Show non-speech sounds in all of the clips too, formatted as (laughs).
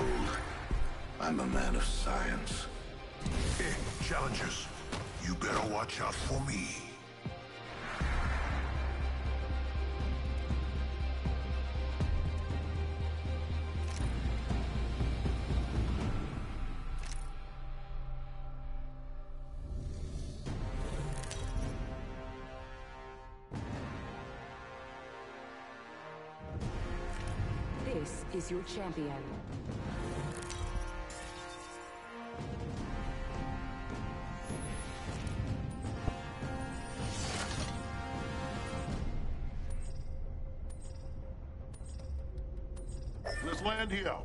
fool. I'm a man of science. Hey, challengers. You better watch out for me. This is your champion. Here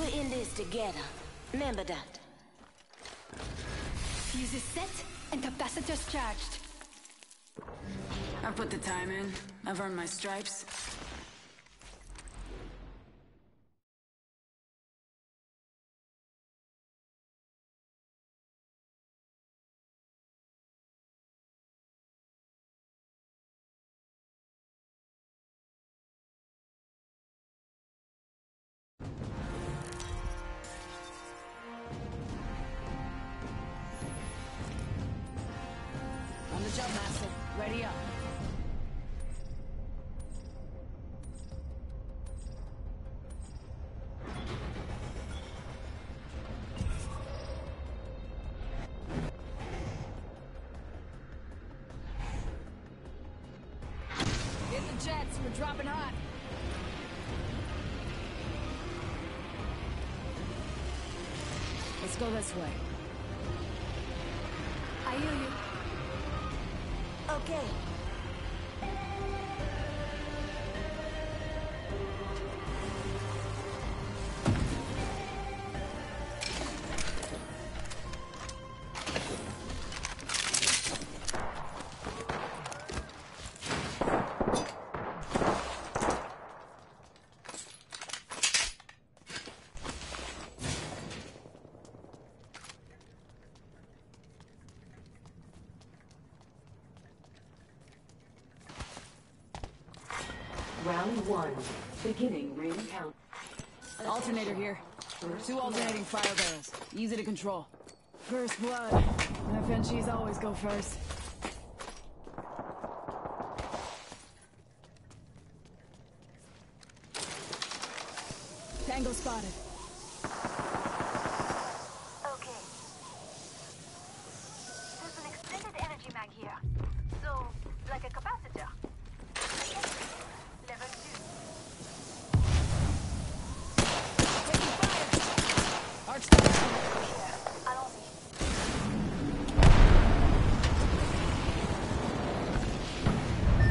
We're in this together. Remember that. Fuses set and capacitors charged. I've put the time in. I've earned my stripes. Let's one. Beginning ring count. An Alternator here. Two alternating fire barrels. Easy to control. First blood. And FNGs always go first. Tango spotted. Okay. There's an extended energy mag here. So, like a capacitor. Level 2. Taking fire. Touchdown. Allons-y.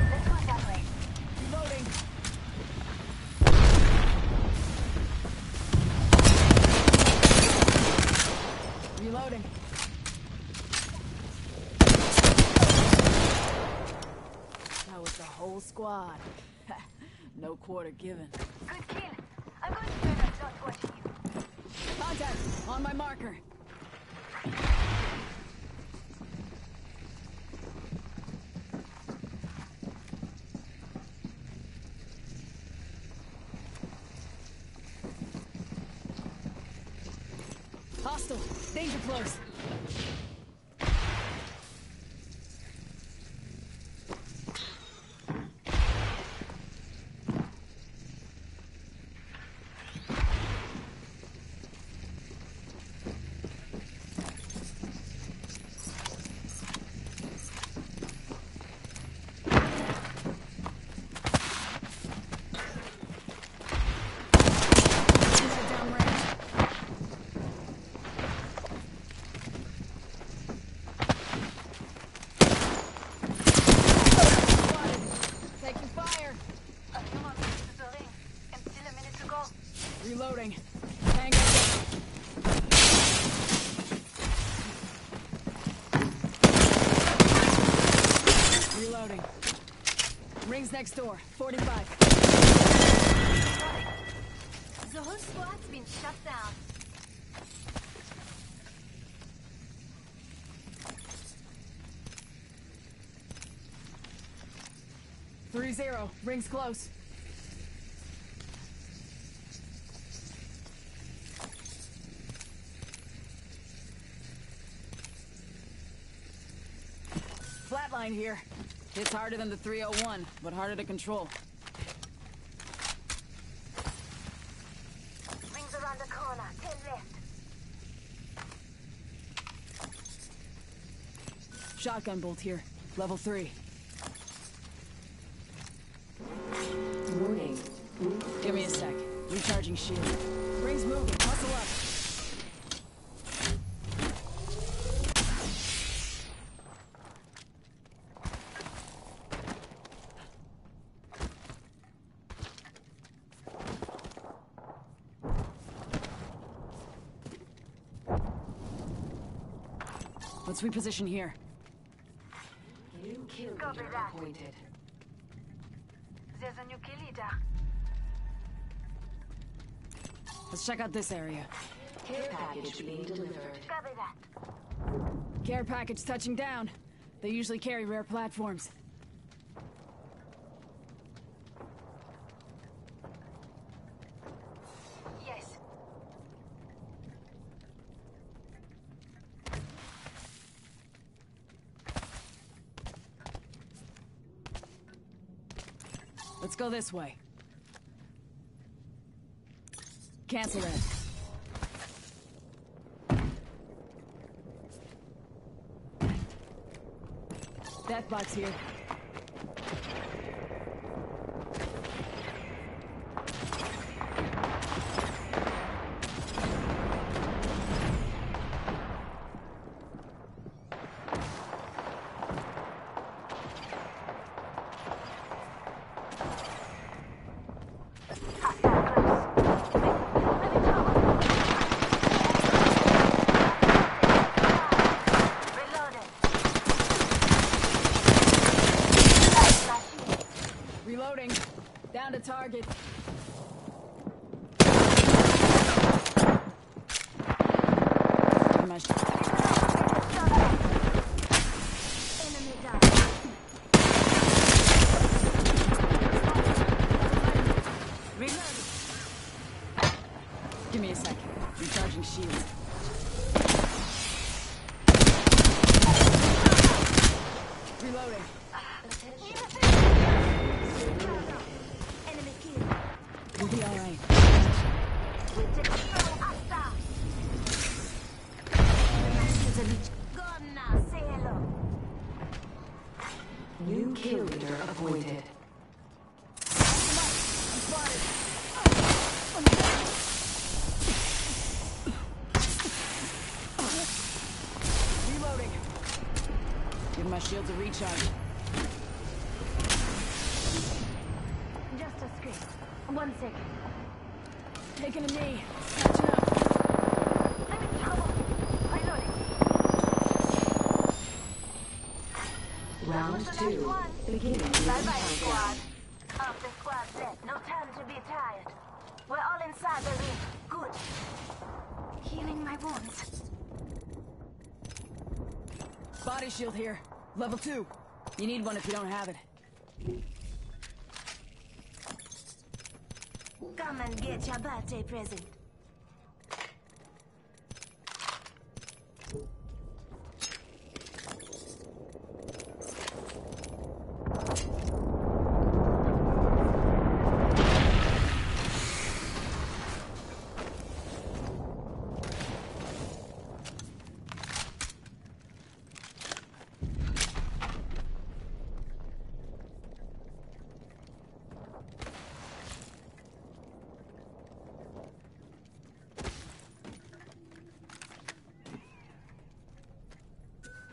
Let's go that way. Reloading. Reloading. That was the whole squad. (laughs) no quarter given. Good kill. I'm going to turn on not watching you. Contact on my marker. Hostile. Danger close. He's at downrange. Spotted. Taking fire. Uh, come on, this is the ring. And still a minute to go. Reloading. Tango down. Reloading. Rings next door. 45. The whole squad's been shut down. Three zero. Rings close. Flatline here. Hits harder than the 301, but harder to control. Rings around the corner. Ten left. Shotgun bolt here. Level three. Warning. Give me a sec. Recharging shield. Rings moving. Muscle up. Let's reposition here. New kill Copy leader appointed. There's a new kill leader. Let's check out this area. Care package being delivered. Copy that. Care package touching down. They usually carry rare platforms. Yes. Let's go this way. Cancel that. Death box here. Reloaded. Reloading. Down to target. Taking my sh- Enemy down. Reloading. Give me a sec. Recharging shield. Reloading. Enemy kill. We'll be alright. We take control after. Gone now. Say hello. New kill leader appointed. Give my shields a recharge. Just a scrape. One second. Taking a knee. Catching up. I'm in trouble. Reloading. Round two. Beginning Bye bye, squad. Half the squad dead. No time to be tired. We're all inside the ring. Good. Healing my wounds. Body shield here. Level two. You need one if you don't have it. Come and get your birthday present.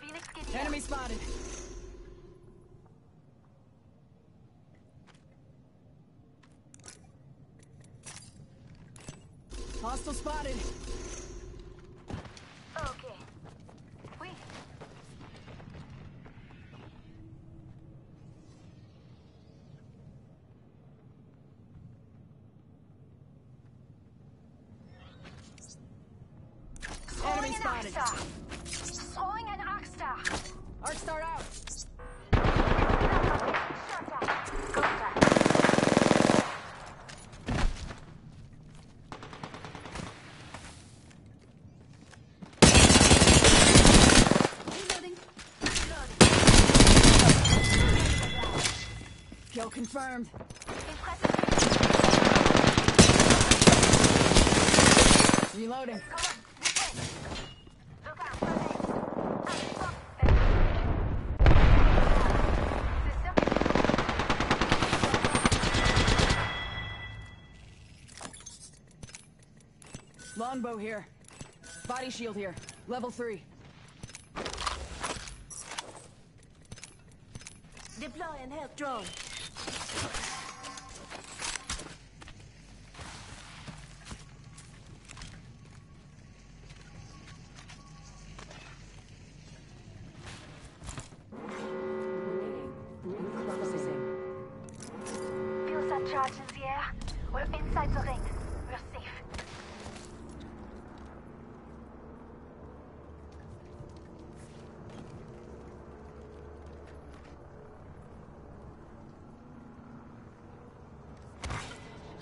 Phoenix, get here. Enemy spotted. Hostile spotted. Confirmed. Reloading. Longbow here. Body shield here. Level three. Deploying help drone. Okay.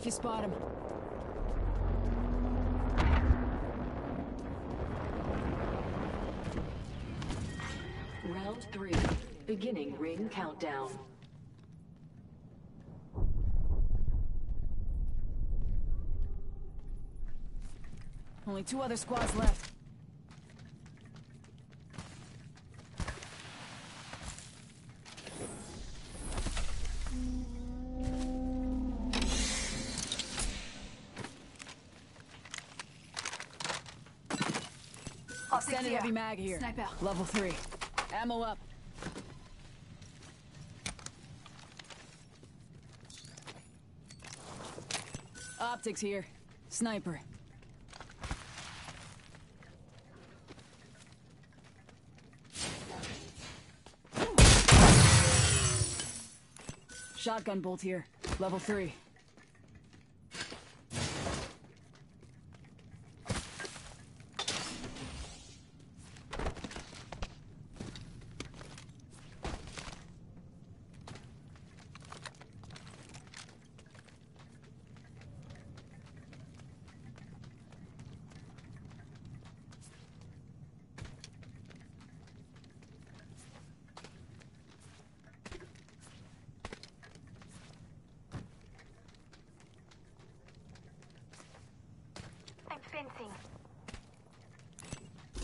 if you spot him. Round three. Beginning ring countdown. Only two other squads left. Heavy mag here. Snipe out. Level three. Ammo up. Optics here. Sniper. Shotgun bolt here. Level three.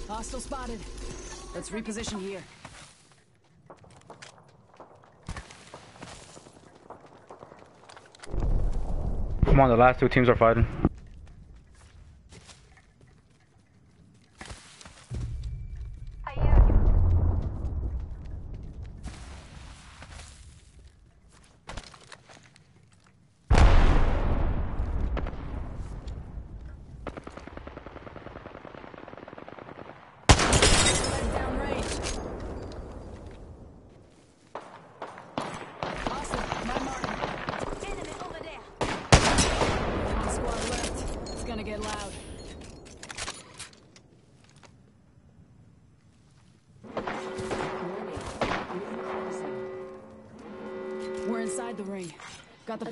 Hostile spotted. Let's reposition here. Come on, the last two teams are fighting.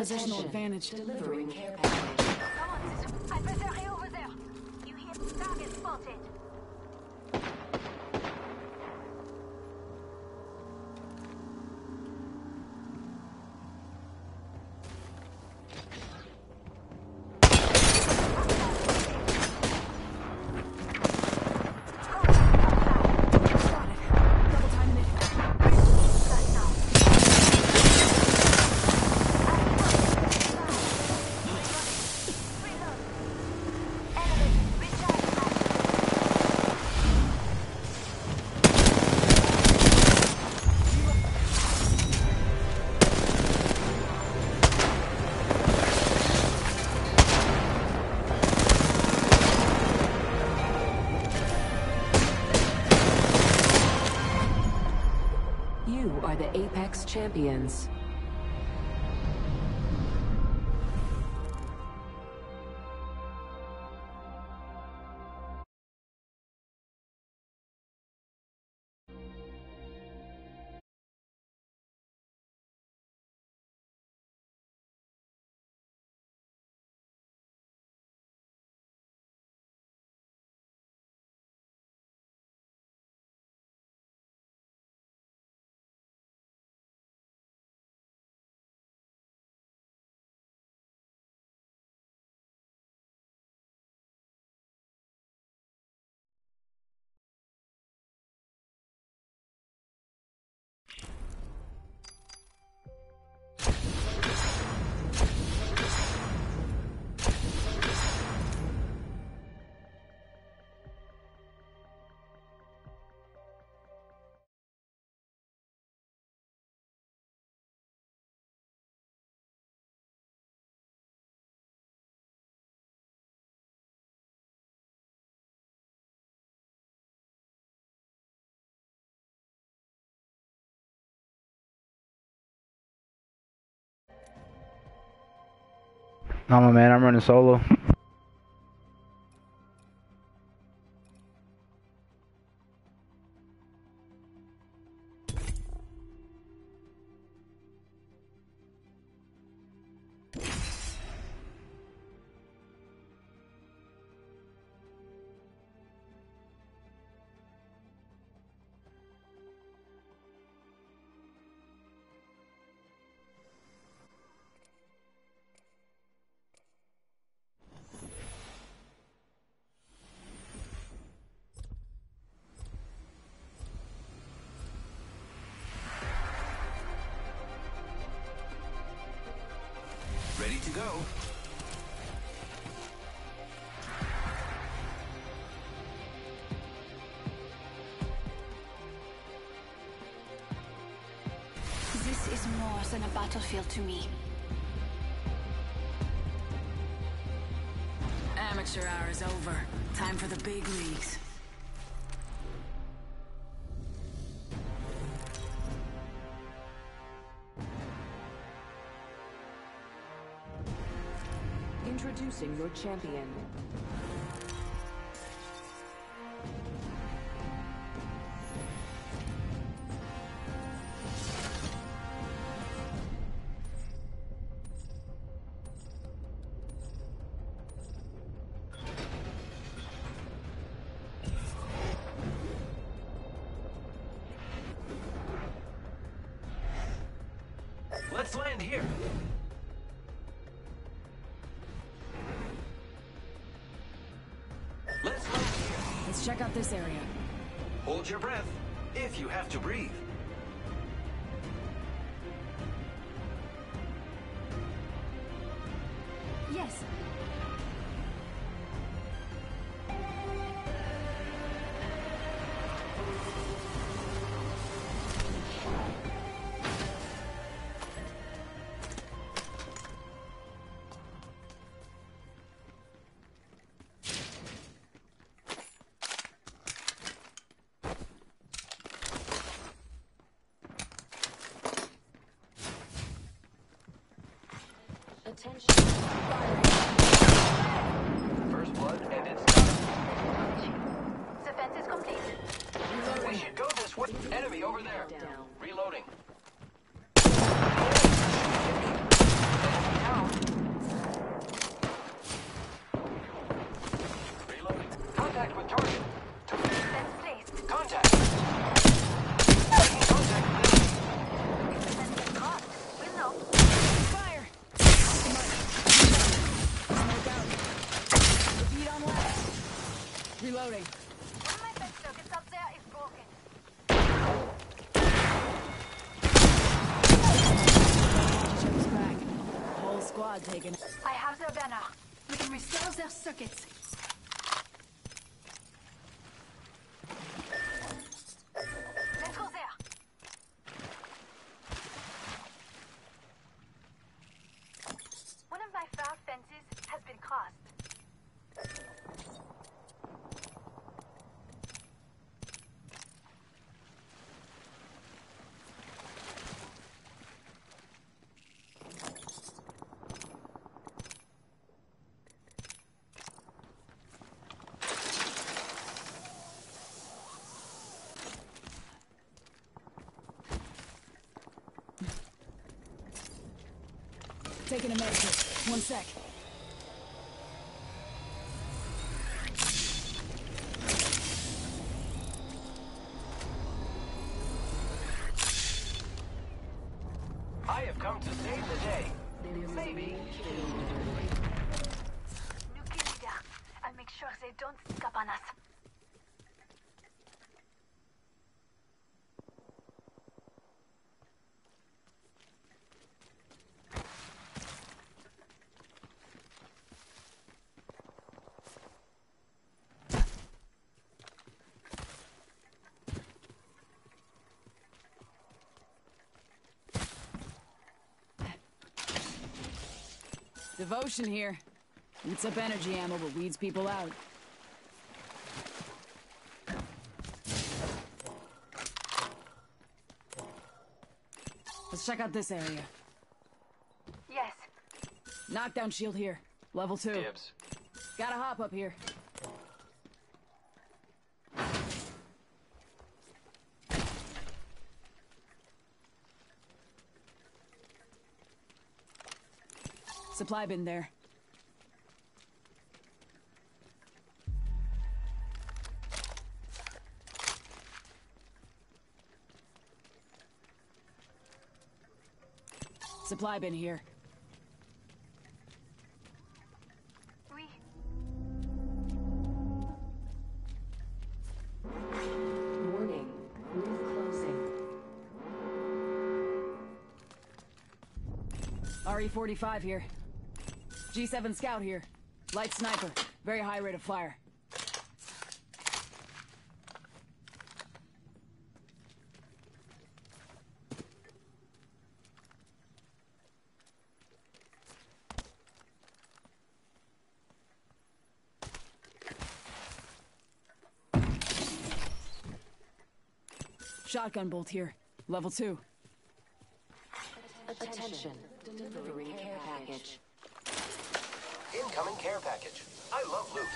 Positional Attention. advantage. Delivering care package. Come on, sis. Adversary over there. You hear target spotted. Spotted. Champions. No, my man, I'm running solo. (laughs) Ready to go. This is more than a battlefield to me. Amateur hour is over. Time for the big leagues. Introducing your champion. Let's land here. This area. Hold your breath, if you have to breathe. Taking a med. One sec. I have come to save the day. Maybe. New kill leader. I'll make sure they don't sneak up on us. Devotion here. Eats up energy ammo but weeds people out. Let's check out this area. Yes. Knockdown shield here. Level two. Dibs. Gotta hop up here. Supply bin there. Supply bin here. We. Warning. Roof closing. RE-45 E here. G7 Scout here. Light sniper. Very high rate of fire. Shotgun bolt here. Level 2. Attention. Delivering care package. Incoming care package. I love loot.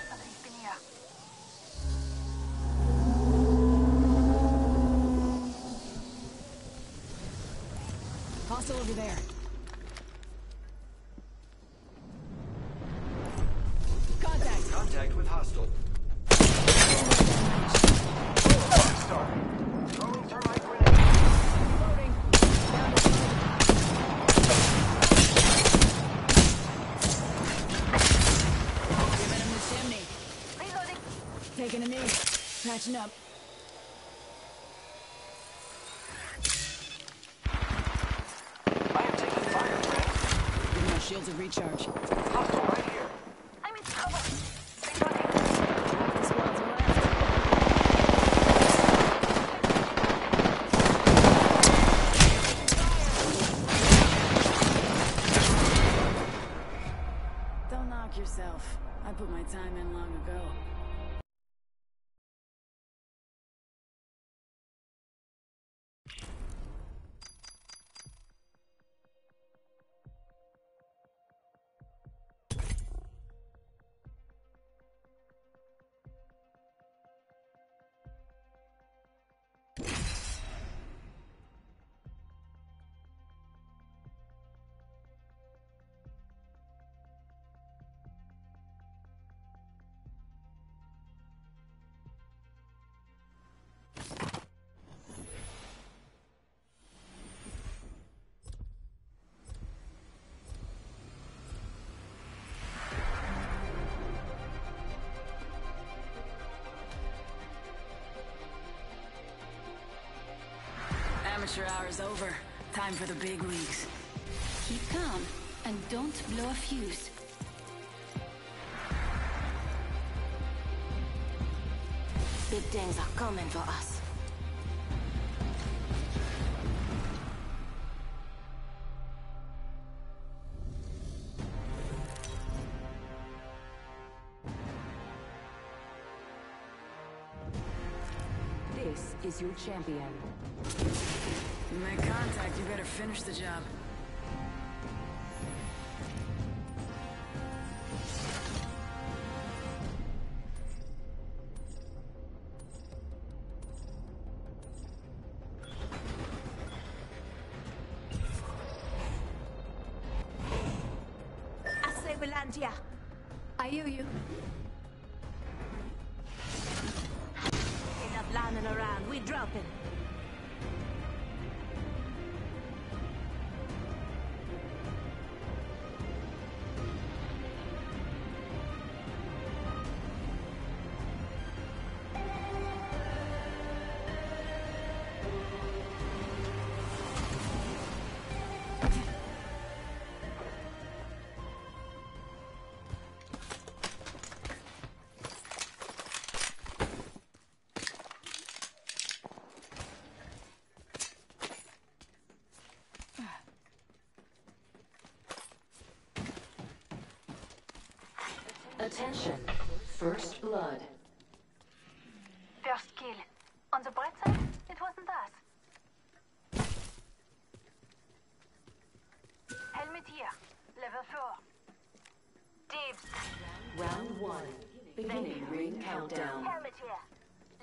Hostile over there. Contact! Contact with hostile. Star. Throwing thermite grenade. Loading. Down to target. Giving him the chimney. Reloading. Taking a knee. Patching up. Amateur hour is over. Time for the big leagues. Keep calm and don't blow a fuse. Big things are coming for us. This is your champion. Better finish the job. I say we. I hear you. Enough landing around. We dropping. Attention. First blood. First kill. On the bright side, it wasn't us. Helmet here. Level 4. Dibs. Round one. Beginning ring countdown. Helmet here.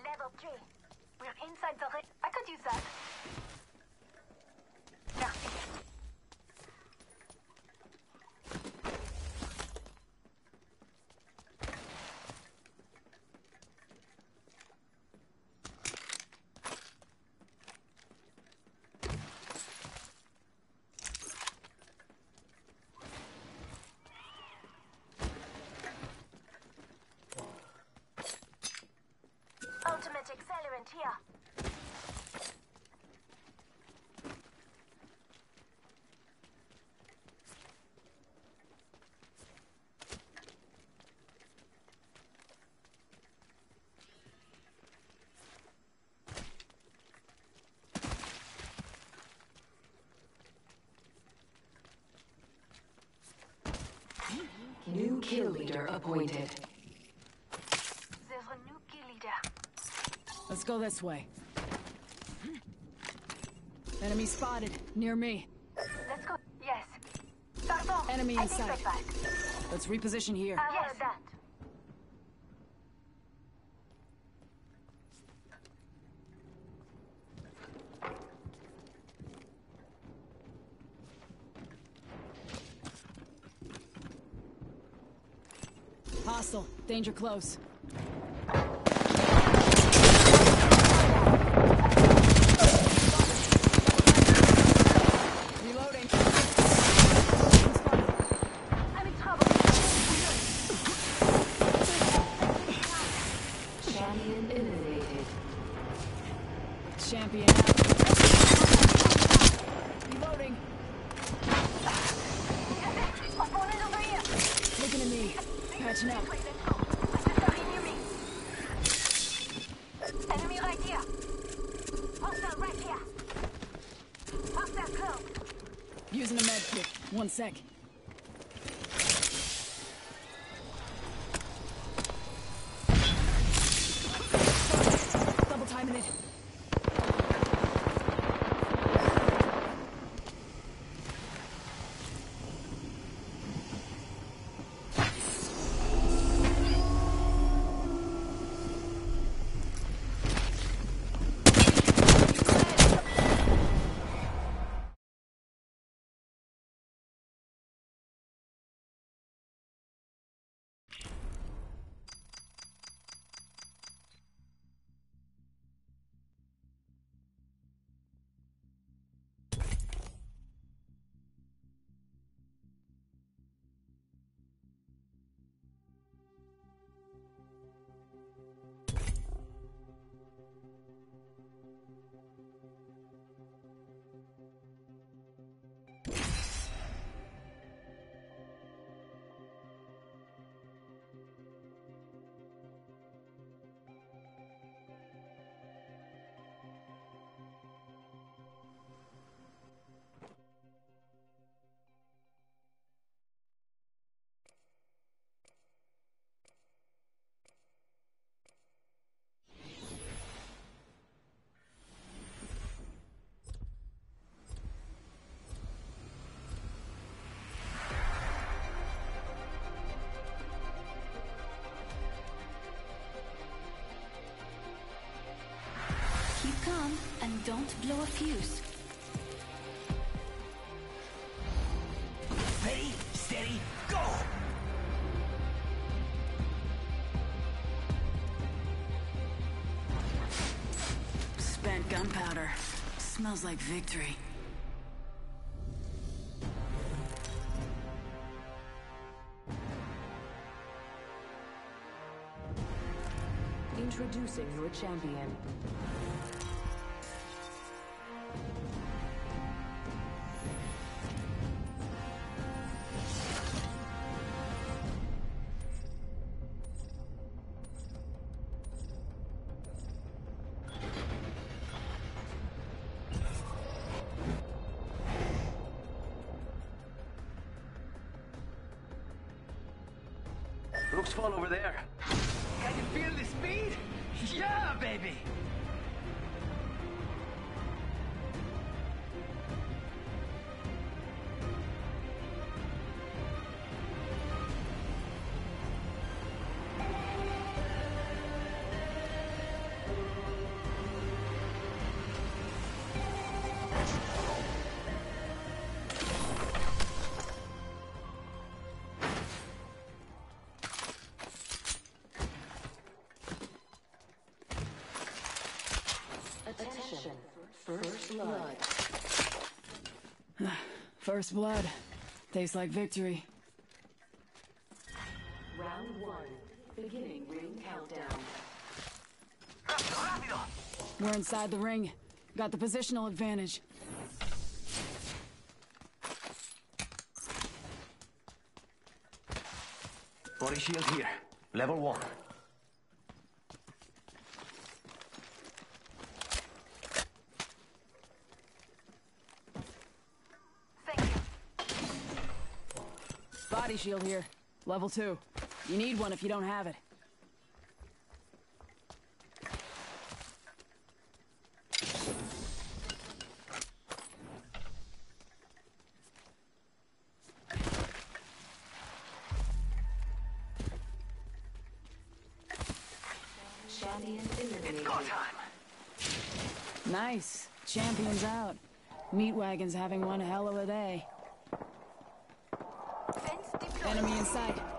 Level 3. We're inside the ring. I could use that. Merci. Ultimate accelerant here. New kill leader appointed. There's a new kill leader. Let's go this way. Enemy spotted, near me. Let's go. Yes. Pardon. Enemy I in sight. Let's reposition here. Uh, I heard that. Hostile, danger close. Reloading. I'm in trouble. Champion eliminated. Catching up. Wait, let's go. Somebody near me. Enemy right here. Hostile right here. Hostile close. Using a med kit. One sec. Don't blow a fuse. Ready, steady, go! Spent gunpowder. Smells like victory. Introducing your champion. Blood. (sighs) First blood. Tastes like victory. Round one. Beginning ring countdown. We're inside the ring. Got the positional advantage. Body shield here. Level one. Thank you. Body shield here. Level two. You need one if you don't have it. Champion. Go time! Nice. Champions out. Meatwagon's having one hell of a day. Enemy in sight.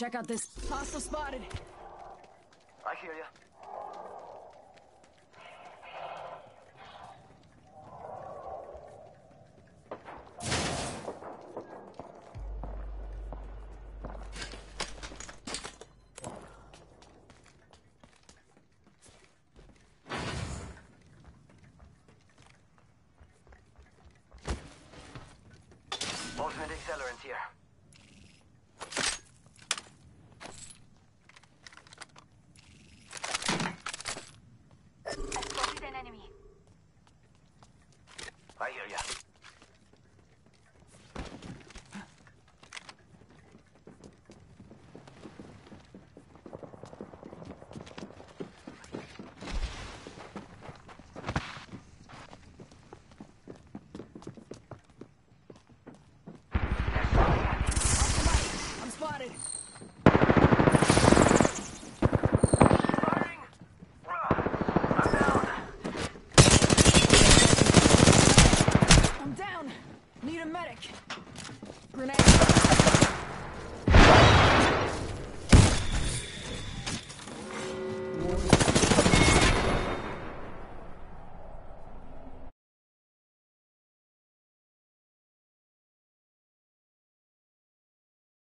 Check out this. Hostile spotted. I hear you. Ultimate accelerant here.